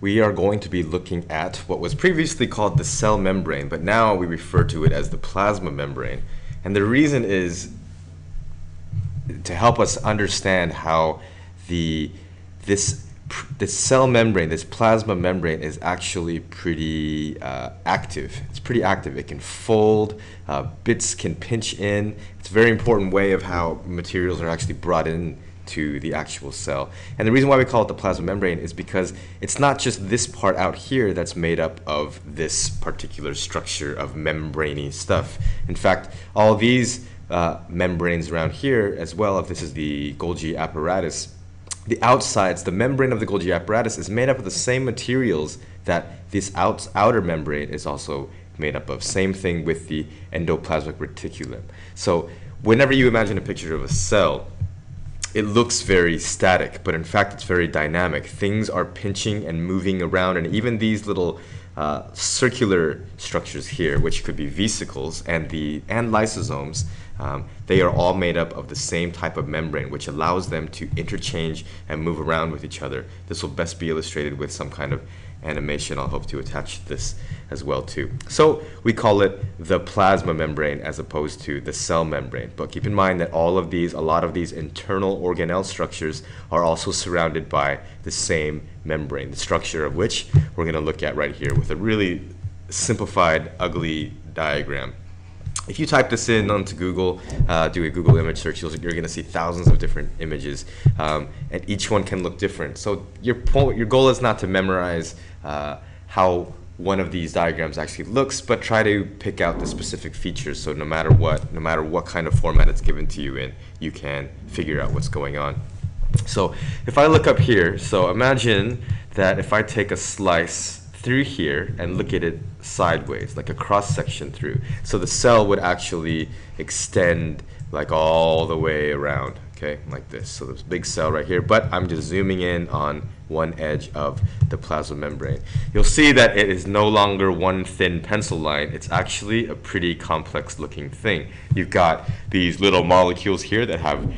we are going to be looking at what was previously called the cell membrane, but now we refer to it as the plasma membrane. And the reason is to help us understand how the this this cell membrane, this plasma membrane, is actually pretty uh, active. It's pretty active. It can fold. Uh, bits can pinch in. It's a very important way of how materials are actually brought in to the actual cell. And the reason why we call it the plasma membrane is because it's not just this part out here that's made up of this particular structure of membraney stuff. In fact, all these uh, membranes around here as well, if this is the Golgi apparatus, the outsides, the membrane of the Golgi apparatus is made up of the same materials that this out, outer membrane is also made up of. Same thing with the endoplasmic reticulum. So whenever you imagine a picture of a cell, it looks very static, but in fact it's very dynamic. Things are pinching and moving around, and even these little uh, circular structures here, which could be vesicles and the and lysosomes, um, they are all made up of the same type of membrane, which allows them to interchange and move around with each other. This will best be illustrated with some kind of animation. I'll hope to attach this as well too. So we call it the plasma membrane as opposed to the cell membrane. But keep in mind that all of these, a lot of these internal organelle structures are also surrounded by the same membrane, the structure of which we're going to look at right here with a really simplified, ugly diagram if you type this in onto Google, uh, do a Google image search, you're going to see thousands of different images, um, and each one can look different. So your your goal is not to memorize uh, how one of these diagrams actually looks, but try to pick out the specific features. So no matter what, no matter what kind of format it's given to you in, you can figure out what's going on. So if I look up here, so imagine that if I take a slice through here and look at it sideways, like a cross section through. So the cell would actually extend like all the way around, okay, like this. So there's a big cell right here, but I'm just zooming in on one edge of the plasma membrane. You'll see that it is no longer one thin pencil line. It's actually a pretty complex looking thing. You've got these little molecules here that have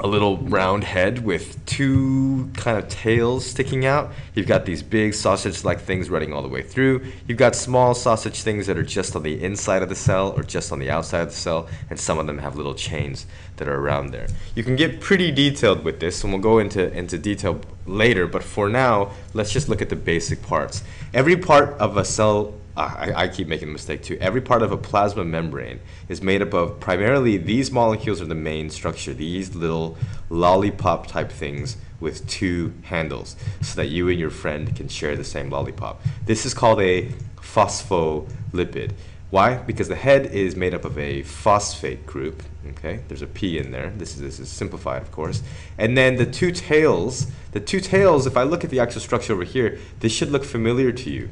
a little round head with two kind of tails sticking out. You've got these big sausage-like things running all the way through. You've got small sausage things that are just on the inside of the cell or just on the outside of the cell, and some of them have little chains that are around there. You can get pretty detailed with this, and we'll go into, into detail later, but for now, let's just look at the basic parts. Every part of a cell I, I, keep making a mistake too. Every part of a plasma membrane is made up of primarily these molecules are the main structure, these little lollipop type things with two handles so that you and your friend can share the same lollipop. This is called a phospholipid. Why? Because the head is made up of a phosphate group. Okay, there's a P in there. This is this is simplified, of course. And then the two tails. The two tails. If I look at the actual structure over here, this should look familiar to you.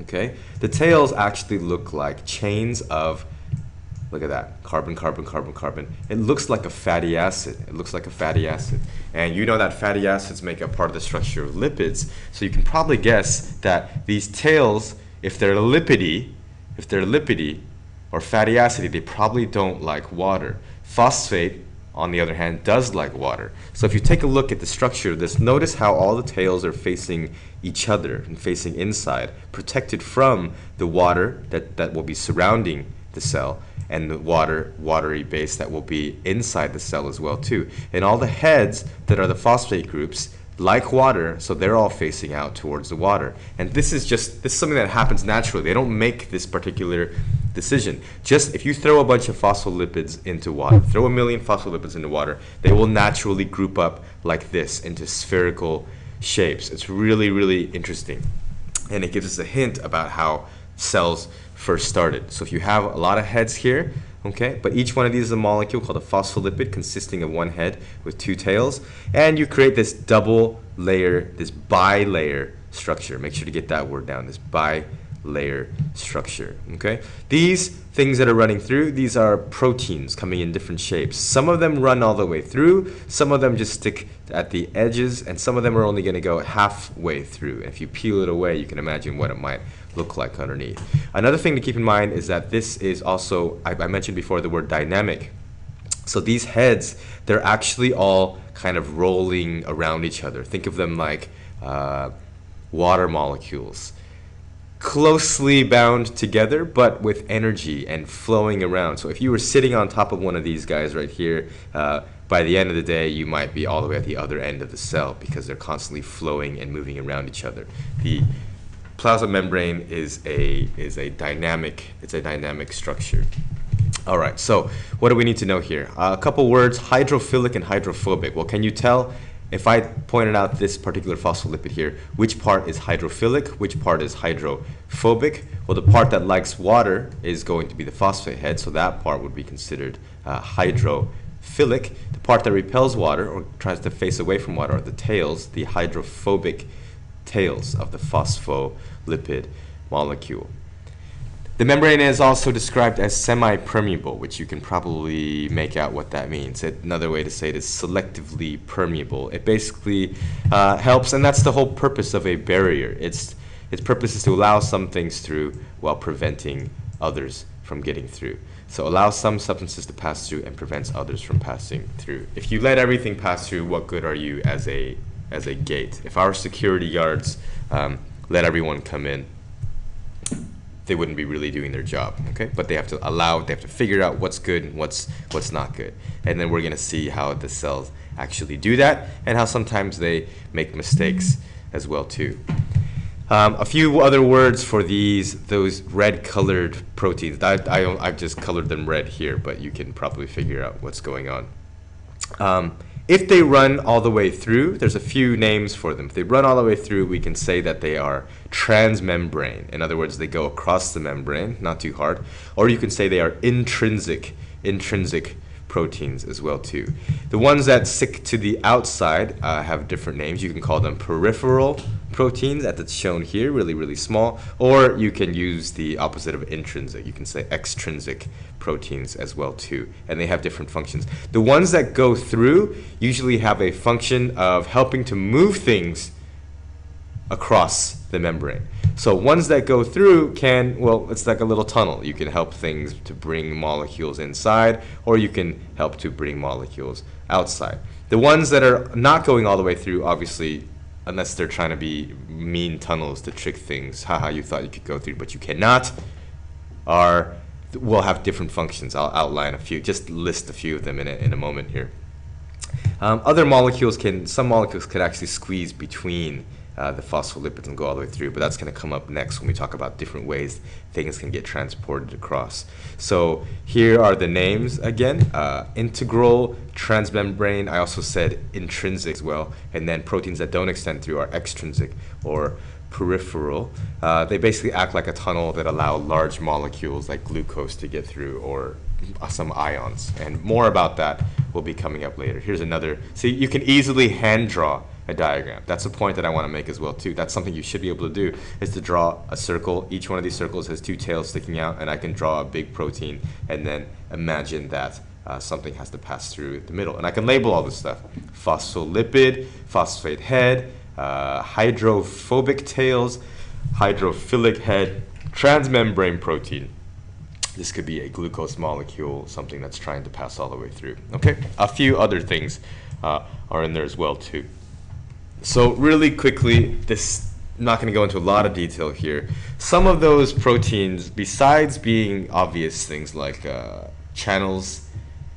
Okay, the tails actually look like chains of, look at that, carbon, carbon, carbon, carbon. It looks like a fatty acid. It looks like a fatty acid. And you know that fatty acids make up part of the structure of lipids. So you can probably guess that these tails, if they're lipidy, if they're lipidy or fatty acidy, they probably don't like water. Phosphate on the other hand, does like water. So if you take a look at the structure of this, notice how all the tails are facing each other and facing inside, protected from the water that, that will be surrounding the cell and the water watery base that will be inside the cell as well too. And all the heads that are the phosphate groups like water, so they're all facing out towards the water. And this is just this is something that happens naturally. They don't make this particular decision. Just if you throw a bunch of phospholipids into water, throw a million phospholipids into water, they will naturally group up like this into spherical shapes. It's really, really interesting. And it gives us a hint about how cells first started. So if you have a lot of heads here, okay, but each one of these is a molecule called a phospholipid consisting of one head with two tails, and you create this double layer, this bilayer structure. Make sure to get that word down, this bi layer structure. Okay, these things that are running through, these are proteins coming in different shapes. Some of them run all the way through, some of them just stick at the edges, and some of them are only going to go halfway through. If you peel it away, you can imagine what it might look like underneath. Another thing to keep in mind is that this is also, I, I mentioned before the word dynamic. So these heads, they're actually all kind of rolling around each other. Think of them like uh, water molecules closely bound together, but with energy and flowing around. So if you were sitting on top of one of these guys right here, uh, by the end of the day, you might be all the way at the other end of the cell because they're constantly flowing and moving around each other. The plasma membrane is a is a dynamic it's a dynamic structure. All right, so what do we need to know here? Uh, a couple words: hydrophilic and hydrophobic. Well, can you tell if I pointed out this particular phospholipid here, which part is hydrophilic, which part is hydrophobic? Well, the part that likes water is going to be the phosphate head, so that part would be considered uh, hydrophilic. The part that repels water or tries to face away from water are the tails, the hydrophobic tails of the phospholipid molecule. The membrane is also described as semi-permeable, which you can probably make out what that means. Another way to say it is selectively permeable. It basically uh, helps, and that's the whole purpose of a barrier. Its its purpose is to allow some things through while preventing others from getting through. So allow some substances to pass through and prevents others from passing through. If you let everything pass through, what good are you as a as a gate? If our security guards um, let everyone come in, they wouldn't be really doing their job. Okay, but they have to allow, they have to figure out what's good and what's what's not good, and then we're gonna see how the cells actually do that and how sometimes they make mistakes as well too. Um, a few other words for these those red colored proteins. I, I I've just colored them red here, but you can probably figure out what's going on. Um, if they run all the way through, there's a few names for them. If they run all the way through, we can say that they are transmembrane. In other words, they go across the membrane, not too hard. Or you can say they are intrinsic, intrinsic proteins as well too. The ones that stick to the outside uh, have different names. You can call them peripheral proteins, that's shown here, really, really small. Or you can use the opposite of intrinsic. You can say extrinsic proteins as well too, and they have different functions. The ones that go through usually have a function of helping to move things across the membrane. So ones that go through can, well, it's like a little tunnel. You can help things to bring molecules inside, or you can help to bring molecules outside. The ones that are not going all the way through, obviously, unless they're trying to be mean tunnels to trick things, haha, you thought you could go through, but you cannot, are will have different functions. I'll outline a few, just list a few of them in a, in a moment here. Um, other molecules can, some molecules could actually squeeze between uh, the phospholipids and go all the way through. But that's going to come up next when we talk about different ways things can get transported across. So here are the names again uh, integral, transmembrane. I also said intrinsic as well. And then proteins that don't extend through are extrinsic or peripheral. Uh, they basically act like a tunnel that allow large molecules like glucose to get through or some ions. And more about that will be coming up later. Here's another. See, you can easily hand draw a diagram. That's a point that I want to make as well too. That's something you should be able to do is to draw a circle. Each one of these circles has two tails sticking out and I can draw a big protein and then imagine that uh, something has to pass through the middle. And I can label all this stuff. Phospholipid, phosphate head, uh, hydrophobic tails, hydrophilic head, transmembrane protein. This could be a glucose molecule, something that's trying to pass all the way through. Okay, a few other things uh, are in there as well too. So really quickly, this I'm not going to go into a lot of detail here. Some of those proteins, besides being obvious things like uh, channels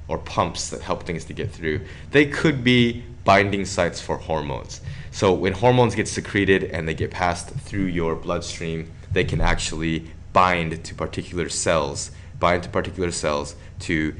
or pumps that help things to get through, they could be binding sites for hormones. So when hormones get secreted and they get passed through your bloodstream, they can actually bind to particular cells, bind to particular cells to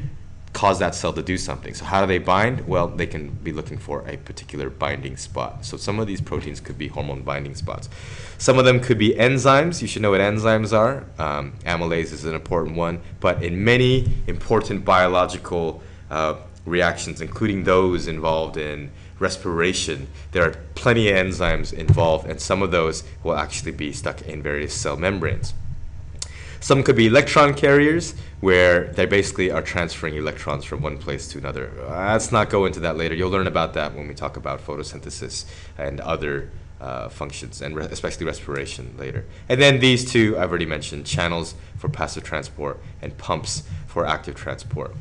cause that cell to do something. So how do they bind? Well, they can be looking for a particular binding spot. So some of these proteins could be hormone binding spots. Some of them could be enzymes. You should know what enzymes are. Um, amylase is an important one. But in many important biological uh, reactions, including those involved in respiration, there are plenty of enzymes involved, and some of those will actually be stuck in various cell membranes. Some could be electron carriers, where they basically are transferring electrons from one place to another. Let's not go into that later. You'll learn about that when we talk about photosynthesis and other uh, functions, and re especially respiration later. And then these two I've already mentioned channels for passive transport and pumps for active transport.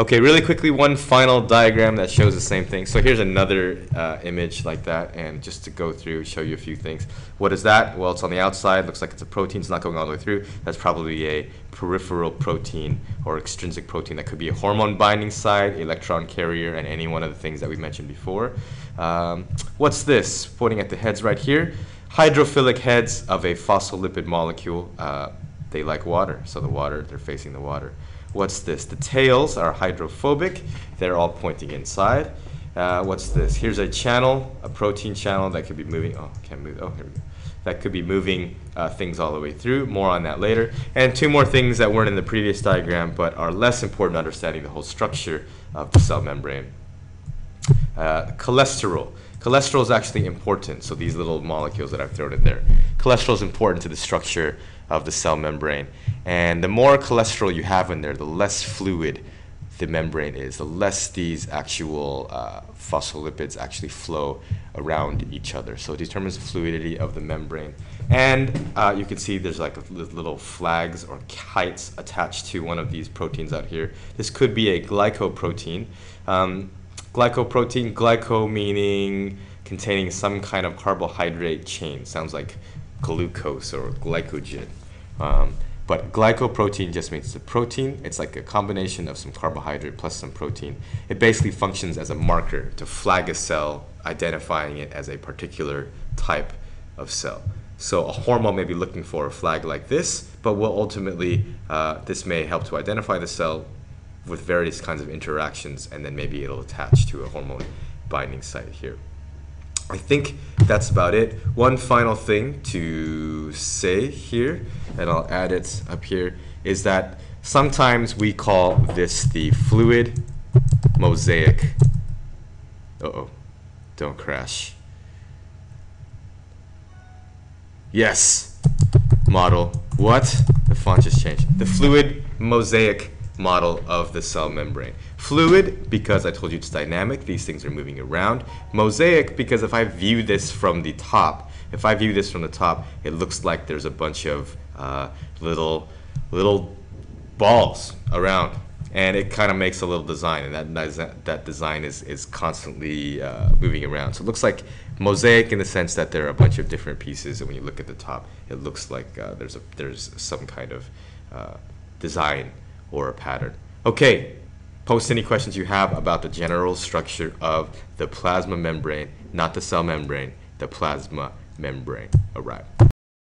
Okay, really quickly, one final diagram that shows the same thing. So here's another uh, image like that, and just to go through, show you a few things. What is that? Well, it's on the outside, looks like it's a protein, it's not going all the way through. That's probably a peripheral protein or extrinsic protein. That could be a hormone binding site, electron carrier, and any one of the things that we mentioned before. Um, what's this? Pointing at the heads right here. Hydrophilic heads of a phospholipid molecule. Uh, they like water, so the water, they're facing the water. What's this? The tails are hydrophobic. They're all pointing inside. Uh, what's this? Here's a channel, a protein channel that could be moving. Oh, can't move. Oh, here we go. That could be moving uh, things all the way through. More on that later. And two more things that weren't in the previous diagram but are less important understanding the whole structure of the cell membrane. Uh, cholesterol. Cholesterol is actually important. So these little molecules that I've thrown in there. Cholesterol is important to the structure of the cell membrane. And the more cholesterol you have in there, the less fluid the membrane is, the less these actual uh, phospholipids actually flow around each other. So it determines the fluidity of the membrane. And uh, you can see there's like little flags or kites attached to one of these proteins out here. This could be a glycoprotein. Um, glycoprotein, glyco meaning containing some kind of carbohydrate chain. Sounds like glucose or glycogen. Um, but glycoprotein just means a protein. It's like a combination of some carbohydrate plus some protein. It basically functions as a marker to flag a cell, identifying it as a particular type of cell. So a hormone may be looking for a flag like this, but will ultimately, uh, this may help to identify the cell with various kinds of interactions, and then maybe it'll attach to a hormone binding site here. I think that's about it. One final thing to say here, and I'll add it up here, is that sometimes we call this the fluid mosaic. Uh oh, don't crash. Yes, model. What? The font just changed. The fluid mosaic model of the cell membrane. Fluid, because I told you it's dynamic, these things are moving around. Mosaic, because if I view this from the top, if I view this from the top, it looks like there's a bunch of uh, little, little balls around. And it kind of makes a little design, and that, that design is, is constantly uh, moving around. So it looks like mosaic in the sense that there are a bunch of different pieces, and when you look at the top, it looks like uh, there's, a, there's some kind of uh, design or a pattern. Okay, post any questions you have about the general structure of the plasma membrane, not the cell membrane, the plasma membrane. All right.